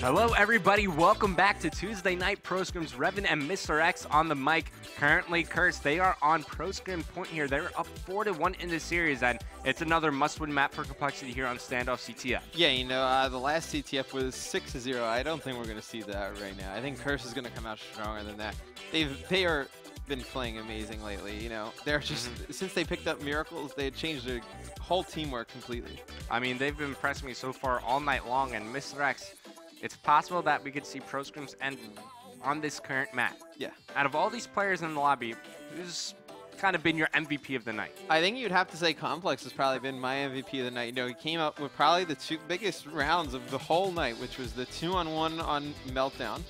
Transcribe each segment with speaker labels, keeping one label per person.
Speaker 1: Hello, everybody. Welcome back to Tuesday Night Pro Scrims. Revan and Mr. X on the mic. Currently, Curse, they are on Pro Scrim point here. They're up 4 to 1 in the series, and it's another must win map for Complexity here on Standoff CTF.
Speaker 2: Yeah, you know, uh, the last CTF was 6 to 0. I don't think we're going to see that right now. I think Curse is going to come out stronger than that. They've, they are been playing amazing lately. You know, they're just mm -hmm. since they picked up Miracles, they changed their whole teamwork completely.
Speaker 1: I mean, they've been impressing me so far all night long, and Mr. X it's possible that we could see Pro Scrims end on this current map.
Speaker 2: Yeah.
Speaker 1: Out of all these players in the lobby, who's kind of been your MVP of the night?
Speaker 2: I think you'd have to say Complex has probably been my MVP of the night. You know, he came up with probably the two biggest rounds of the whole night, which was the two-on-one on Meltdown,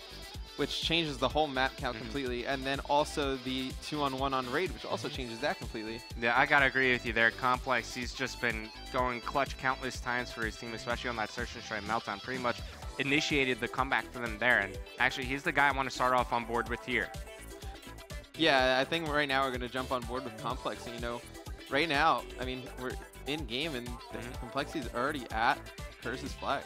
Speaker 2: which changes the whole map count mm -hmm. completely, and then also the two-on-one on Raid, which also changes that completely.
Speaker 1: Yeah, I gotta agree with you there. Complex, he's just been going clutch countless times for his team, especially on that Search and Strike Meltdown. Pretty much initiated the comeback for them there. And actually, he's the guy I want to start off on board with here.
Speaker 2: Yeah, I think right now we're going to jump on board with Complex. And, you know, right now, I mean, we're in game and the mm -hmm. already at Curse's flag.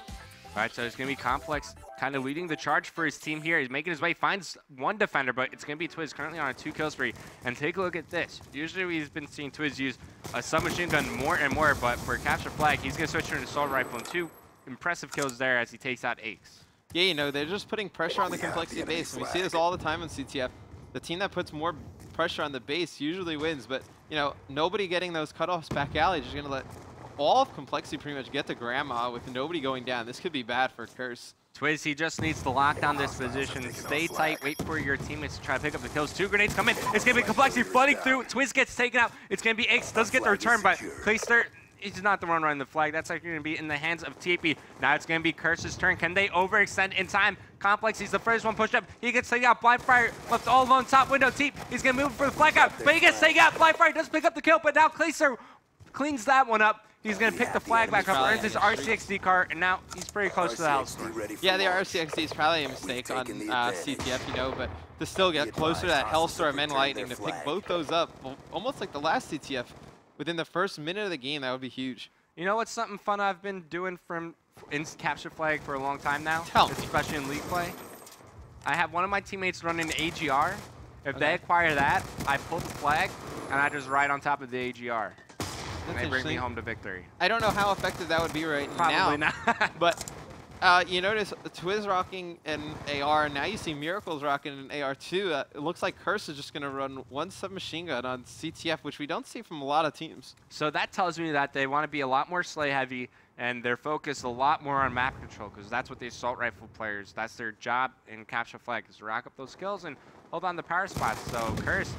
Speaker 1: All right, so it's going to be Complex kind of leading the charge for his team here. He's making his way, finds one defender, but it's going to be Twiz currently on a two kill spree. And take a look at this. Usually we've been seeing Twiz use a submachine gun more and more, but for capture flag, he's going to switch to an assault rifle and two impressive kills there as he takes out Aches.
Speaker 2: Yeah, you know, they're just putting pressure on the complexity base. We see this all the time in CTF. The team that puts more pressure on the base usually wins, but, you know, nobody getting those cutoffs back alley is just going to let all of complexity pretty much get to grandma with nobody going down. This could be bad for Curse.
Speaker 1: Twiz, he just needs to lock down this position, stay tight, wait for your teammates to try to pick up the kills. Two grenades come in. It's going to be Complexity flooding through. Twiz gets taken out. It's going to be Ace. Does get the return, but Clayster he's not the one running the flag. That's like going to be in the hands of TP. Now it's going to be Curse's turn. Can they overextend in time? Complex, he's the first one pushed up. He gets taken out. Blindfire left all alone top window. Teep, he's going to move for the flag out, but he gets taken out. Blindfire does pick up the kill, but now Clayster cleans that one up. He's going to pick the flag back up, earns his RCXD card, and now he's pretty close to the house.
Speaker 2: Yeah, the RCXD is probably a mistake on uh, CTF, you know, but to still get closer to that Hellstorm and Lightning, to pick both those up, almost like the last CTF, within the first minute of the game, that would be huge.
Speaker 1: You know what's something fun I've been doing from in capture flag for a long time now?
Speaker 2: Tell
Speaker 1: Especially in league play. I have one of my teammates running AGR. If okay. they acquire that, I pull the flag, and I just ride on top of the AGR. That's and they bring me home to victory.
Speaker 2: I don't know how effective that would be right
Speaker 1: Probably
Speaker 2: now.
Speaker 1: Probably not.
Speaker 2: but uh, you notice Twiz rocking an AR, and now you see Miracles rocking an AR2. Uh, it looks like Curse is just going to run one submachine gun on CTF, which we don't see from a lot of teams.
Speaker 1: So that tells me that they want to be a lot more Slay heavy, and they're focused a lot more on map control, because that's what the Assault Rifle players, that's their job in Capture Flag, is to rack up those skills and hold on the power spots. So Curse,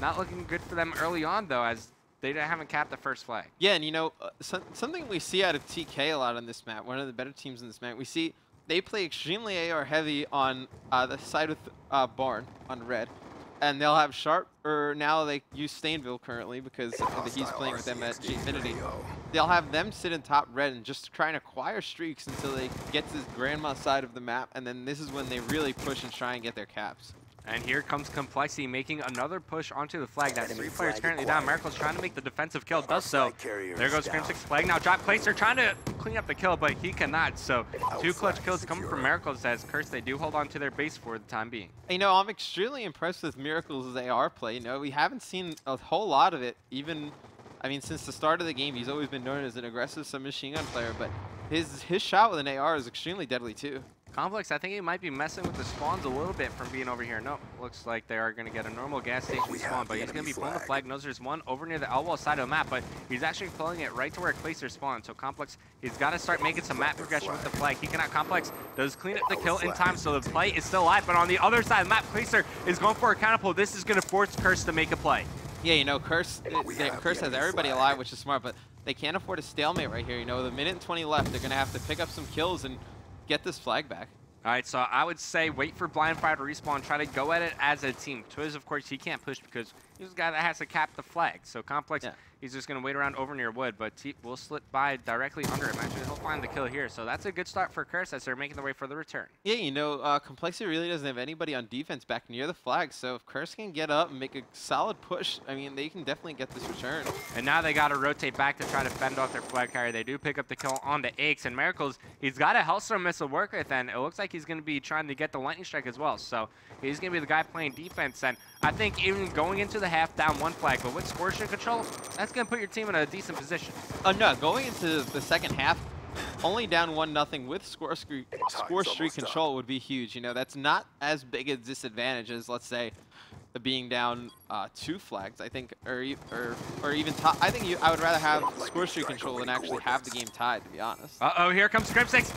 Speaker 1: not looking good for them early on, though, as they haven't capped the first flag.
Speaker 2: Yeah, and you know, uh, so, something we see out of TK a lot on this map, one of the better teams in this map, we see they play extremely AR heavy on uh, the side with uh, Barn on red. And they'll have Sharp, or now they use Stainville currently because he's playing with them at Gfinity. They'll have them sit in top red and just try and acquire streaks until they get to this grandma side of the map, and then this is when they really push and try and get their caps.
Speaker 1: And here comes Complexity making another push onto the flag. That three players currently down. Miracle's trying to make the defensive kill, does so. There goes Crimsix flag. Now drop Clayster trying to clean up the kill, but he cannot. So two clutch kills coming from Miracles as Curse, they do hold on to their base for the time being.
Speaker 2: You know, I'm extremely impressed with Miracles' AR play. You know, we haven't seen a whole lot of it, even, I mean, since the start of the game, he's always been known as an aggressive submachine gun player, but his, his shot with an AR is extremely deadly too.
Speaker 1: Complex, I think he might be messing with the spawns a little bit from being over here. No, looks like they are going to get a normal gas station spawn, but he's going to be pulling the flag. Knows there's one over near the elbow side of the map, but he's actually pulling it right to where Clayster spawned. So Complex, he's got to start making some map progression with the flag. He cannot. Complex does clean up the kill in time, so the play is still alive. But on the other side of the map, Clayster is going for a counterpull. This is going to force Curse to make a play.
Speaker 2: Yeah, you know, Curse, they, Curse has everybody alive, which is smart, but they can't afford a stalemate right here. You know, the minute and 20 left, they're going to have to pick up some kills and get this flag back.
Speaker 1: All right, so I would say wait for Blind Fire to respawn, try to go at it as a team. Twiz, of course, he can't push because He's the guy that has to cap the flag. So Complex,
Speaker 2: Yeah.
Speaker 1: he's just going to wait around over near wood, but T will slip by directly under him. Actually, he'll find the kill here. So that's a good start for Curse as they're making the way for the return.
Speaker 2: Yeah, you know, uh, Complexity really doesn't have anybody on defense back near the flag, so if Curse can get up and make a solid push, I mean, they can definitely get this return.
Speaker 1: And now they got to rotate back to try to fend off their flag carrier. They do pick up the kill on the Aches. And Miracles, he's got a Hellstorm missile work with, and it looks like he's going to be trying to get the Lightning Strike as well. So he's going to be the guy playing defense. And I think even going into the half down one flag, but with score streak control, that's going to put your team in a decent position.
Speaker 2: Oh, no, going into the second half, only down one nothing with score, scre- score streak control would be huge. You know, that's not as big a disadvantage as, let's say, the being down uh, two flags. I think, or e- or or even top. I think you, I would rather have score streak control than actually have the game tied. To be honest.
Speaker 1: Uh-oh, here comes Crimsix.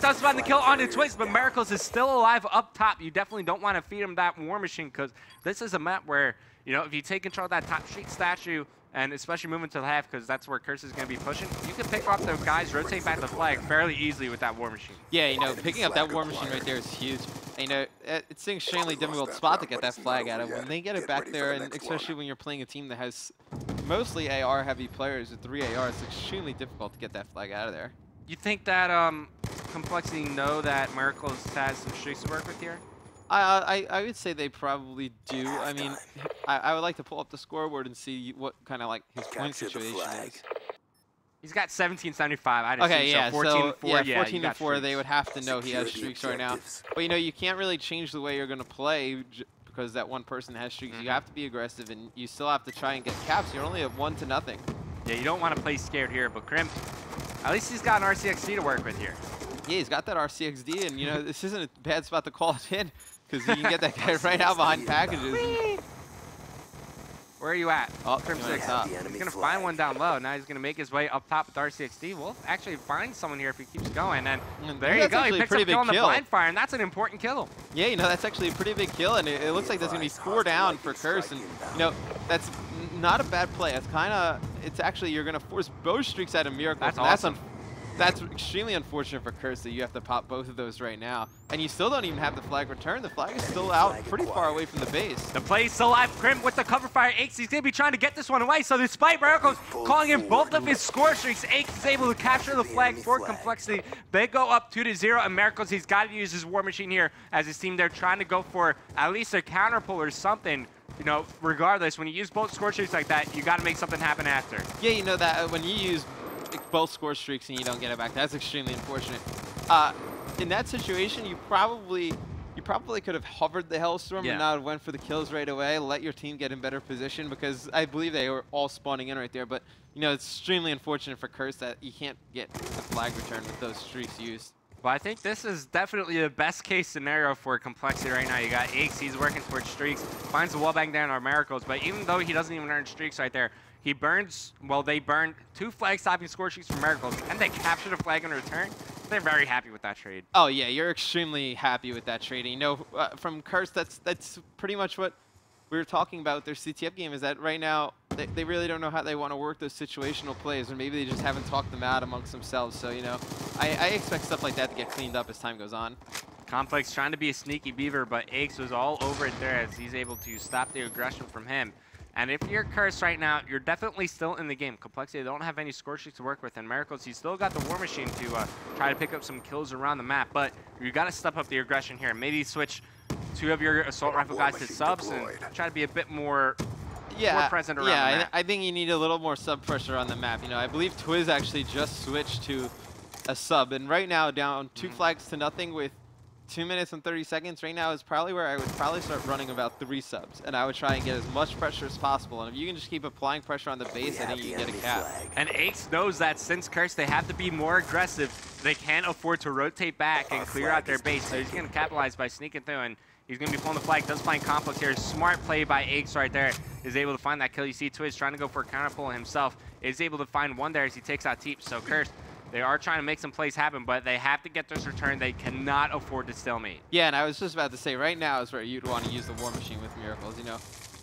Speaker 1: Does find the kill onto Twiz, but Miracles is still alive up top. You definitely don't want to feed him that War Machine because this is a map where, you know, if you take control of that top street statue, and especially moving to the half because that's where Curse is going to be pushing, you can pick off the guys, rotate back the flag fairly easily with that War Machine.
Speaker 2: Yeah, you know, picking up that war machine right there is huge. And, you know, it's an extremely difficult spot to get that flag out of. When they get it back there, and especially when you're playing a team that has mostly AR-heavy players with three AR, it's extremely difficult to get that flag out of there.
Speaker 1: You think that um, Complexity know that Miracles has some streaks to work with here?
Speaker 2: I, I I would say they probably do. I mean, I, I would like to pull up the scoreboard and see what kind of like his point
Speaker 3: Capture the
Speaker 2: situation is.
Speaker 1: He's got 1775. I'd
Speaker 2: Okay,
Speaker 1: assume
Speaker 2: yeah,
Speaker 1: so 14
Speaker 2: so
Speaker 1: and 4.
Speaker 2: yeah,
Speaker 1: you
Speaker 2: 14 and
Speaker 1: got
Speaker 2: 4, they would have to know he has
Speaker 3: Secure the
Speaker 2: streaks right now. But you know, you can't really change the way you're going to play j- because that one person has streaks. You
Speaker 1: Mhm.
Speaker 2: have to be aggressive, and you still have to try and get caps. You're only at one to nothing.
Speaker 1: Yeah, you don't want to play scared here, but Crim, at least he's got an RCXD to work with here.
Speaker 2: Yeah, he's got that RCXD, and you know this isn't a bad spot to call it in because you can get that guy right out behind packages.
Speaker 1: Where are you at?
Speaker 2: Oh,
Speaker 1: Crim
Speaker 2: he went
Speaker 1: six.
Speaker 2: top.
Speaker 3: The
Speaker 1: He's gonna
Speaker 3: flag.
Speaker 1: find one down low. Now he's gonna make his way up top with RCXD. We'll actually find someone here if he keeps going. And
Speaker 2: And
Speaker 1: there you go. He
Speaker 2: actually
Speaker 1: picks
Speaker 2: pretty
Speaker 1: up kill on the
Speaker 2: kill.
Speaker 1: blind fire, and that's an important kill.
Speaker 2: Yeah, you know that's actually a pretty big kill, and it, it looks like there's gonna be four down for Curse, and you know that's not a bad play. It's kind of it's actually you're gonna force both streaks out of Miracle.
Speaker 1: That's
Speaker 2: and that's
Speaker 1: awesome.
Speaker 2: un- that's extremely unfortunate for Curse that you have to pop both of those right now, and you still don't even have the flag returned. The flag is still out pretty far away from the base.
Speaker 1: The play's still alive. Crim with the cover fire. Aches, he's gonna be trying to get this one away. So despite Miracles calling in both of his score streaks, Aches is able to capture the
Speaker 3: The
Speaker 1: flag for. Complexity. They go up 2 to 0, and Miracles, he's got to use his War Machine here as his team. They're trying to go for at least a counter pull or something. You know, regardless, when you use both score streaks like that, you got to make something happen after.
Speaker 2: Yeah, you know that uh, when you use like, both score streaks and you don't get it back, that's extremely unfortunate. Uh, in that situation, you probably you probably could have hovered the Hellstorm
Speaker 1: Yeah.
Speaker 2: and not went for the kills right away. Let your team get in better position because I believe they were all spawning in right there. But you know, it's extremely unfortunate for Curse that you can't get the flag return with those streaks used.
Speaker 1: But I think this is definitely the best case scenario for Complexity right now. You got Aches, he's working towards streaks, finds the wall bang down on Miracles, but even though he doesn't even earn streaks right there, he burns, well, they burned two flag stopping score streaks from Miracles, and they capture the flag in return. They're very happy with that trade.
Speaker 2: Oh yeah, you're extremely happy with that trade. You know, uh, from Curse, that's that's pretty much what we were talking about with their CTF game. Is that right now they, they really don't know how they want to work those situational plays, or maybe they just haven't talked them out amongst themselves. So you know, I, I expect stuff like that to get cleaned up as time goes on.
Speaker 1: Complex trying to be a sneaky beaver, but Aches was all over it there as he's able to stop the aggression from him. And if you're cursed right now, you're definitely still in the game. Complexity they don't have any score streaks to work with, and Miracles, he's still got the War Machine to uh, try to pick up some kills around the map, but you got to step up the aggression here. Maybe switch two of your Assault Rifle guys to subs
Speaker 3: deployed.
Speaker 1: and try to be a bit more
Speaker 2: Yeah,
Speaker 1: present around
Speaker 2: yeah.
Speaker 1: the
Speaker 2: I,
Speaker 1: map.
Speaker 2: I think you need a little more sub pressure on the map. You know, I believe Twiz actually just switched to a sub, and right now down two
Speaker 1: Mhm.
Speaker 2: flags to nothing with two minutes and 30 seconds. Right now is probably where I would probably start running about three subs, and I would try and get as much pressure as possible. And if you can just keep applying pressure on the
Speaker 3: We
Speaker 2: base, I think you can get a cap.
Speaker 3: flag.
Speaker 1: And Aches knows that since Curse, they have to be more aggressive. They can't afford to rotate back and clear out their base. So he's going to capitalize by sneaking through, and he's going to be pulling the flag. Does find Complex here. Smart play by Aches right there. Is able to find that kill. You see Twiz trying to go for a counter pull himself. Is able to find one there as he takes out Teep. So Curse, they are trying to make some plays happen, but they have to get this return. They cannot afford to stalemate.
Speaker 2: Yeah, and I was just about to say, right now is where you'd want to use the War Machine with Miracles. You know,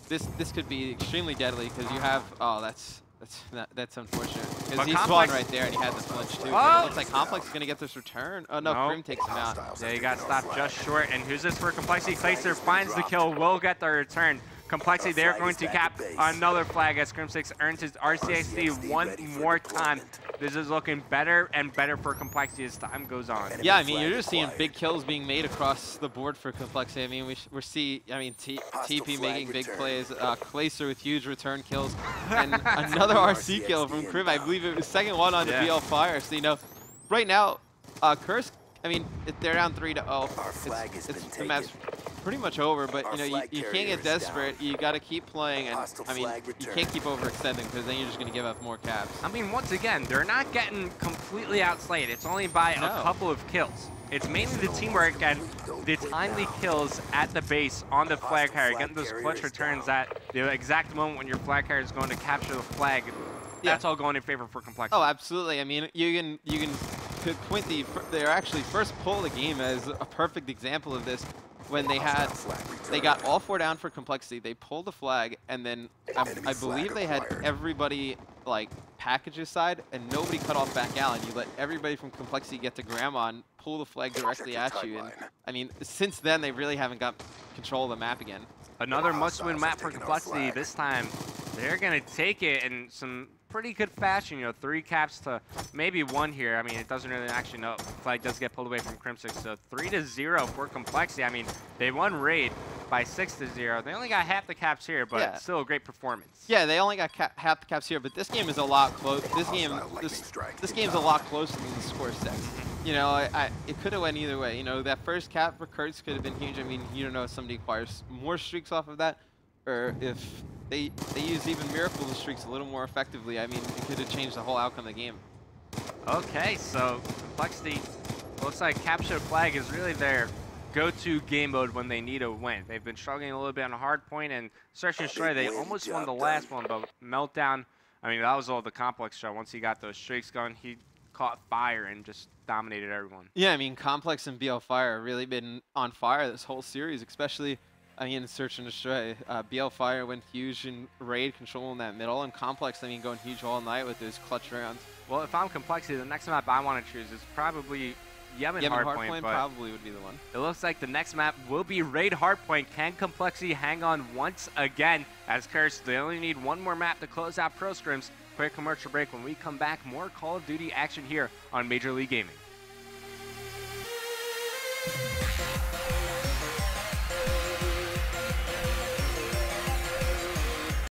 Speaker 2: this this could be extremely deadly because you have. Oh, that's that's that, that's unfortunate. Because he
Speaker 1: Complex-
Speaker 2: spawned right there and he had the flinch too.
Speaker 1: Oh!
Speaker 2: It looks like Complex is gonna get this return. Oh no,
Speaker 1: No.
Speaker 2: Crim takes him out.
Speaker 3: Hostiles
Speaker 1: Yeah, he got
Speaker 3: been
Speaker 1: stopped just short. And who's this for Complexity? Clayster finds the kill, will get the return. Complexity, they're going to cap another flag as Crimsix earns his RCXD one more time. This is looking better and better for Complexity as time goes on.
Speaker 2: Yeah, I mean, you're just seeing big kills being made across the board for Complexity. I mean, we, we see, I mean, T TP making big plays, uh, Clayster with huge return kills, and another RC kill from Crim. I believe it was second one on the
Speaker 1: Yeah.
Speaker 2: BL Fire. So, you know, right now, uh, Curse, I mean, they're down 3 to 0.
Speaker 3: Our flag
Speaker 2: It's,
Speaker 3: has
Speaker 2: it's,
Speaker 3: been
Speaker 2: the map's pretty much over, but, you know, you, you can't get
Speaker 3: is down.
Speaker 2: desperate. You got to keep playing, and, I mean, you can't keep overextending because then you're just going to give up more caps.
Speaker 1: I mean, once again, they're not getting completely outslayed. It's only by
Speaker 2: No.
Speaker 1: a couple of kills. It's mainly the teamwork and the timely kills at the base on the flag carrier, getting those clutch returns at the exact moment when your flag carrier is going to capture the flag.
Speaker 2: Yeah.
Speaker 1: That's all going in favor for complexity.
Speaker 2: Oh, absolutely. I mean, you can you can point the fir- their actually first pull of the game as a perfect example of this when they had they got all four down for complexity. They pulled the flag, and then I, I believe they had everybody like packages side, and nobody cut off back alley. You let everybody from complexity get to grandma and pull the flag directly at you. And. I mean, since then they really haven't got control of the map again.
Speaker 1: Another must-win map for complexity. This time, they're going to take it and some pretty good fashion. You know, three caps to maybe one here. I mean, it doesn't really actually know. Flag does get pulled away from Crimson. So three to zero for complexity. I mean, they won raid by six to zero. They only got half the caps here, but
Speaker 2: Yeah.
Speaker 1: still a great performance.
Speaker 2: Yeah, they only got cap half the caps here, but this game is a lot close. This game, this,
Speaker 3: strike
Speaker 2: this game's a lot closer than the score says. Mm-hmm. You know, I, I, it could have went either way. You know, that first cap for Curse could have been huge. I mean, you don't know if somebody acquires more streaks off of that, or if they they use even miracle streaks a little more effectively. I mean, it could have changed the whole outcome of the game.
Speaker 1: Okay, so complexity looks like capture flag is really their go-to game mode when they need a win. They've been struggling a little bit on a hard point, and search and destroy. They almost won the last one, but meltdown. I mean, that was all the complex show. Once he got those streaks going, he caught fire and just dominated everyone.
Speaker 2: Yeah, I mean, Complex and BL Fire have really been on fire this whole series, especially, I mean, Search and Destroy. Uh, BL Fire went huge in Raid, controlling that middle, and Complex, I mean, going huge all night with those clutch rounds.
Speaker 1: Well, if I'm complexity, the next map I want to choose is probably Yemen,
Speaker 2: Yemen
Speaker 1: Hardpoint,
Speaker 2: Hardpoint probably would be the one.
Speaker 1: It looks like the next map will be Raid Hardpoint. Can Complexity hang on once again? As Curse, they only need one more map to close out Pro Scrims. Quick commercial break. When we come back, more Call of Duty action here on Major League Gaming.